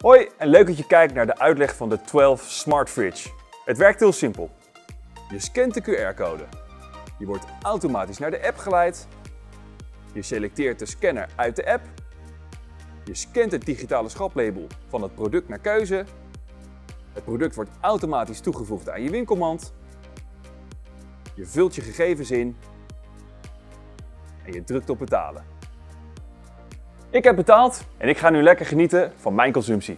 Hoi en leuk dat je kijkt naar de uitleg van de 12 Smart Fridge. Het werkt heel simpel. Je scant de QR-code. Je wordt automatisch naar de app geleid. Je selecteert de scanner uit de app. Je scant het digitale schaplabel van het product naar keuze. Het product wordt automatisch toegevoegd aan je winkelmand. Je vult je gegevens in en je drukt op betalen. Ik heb betaald en ik ga nu lekker genieten van mijn consumptie.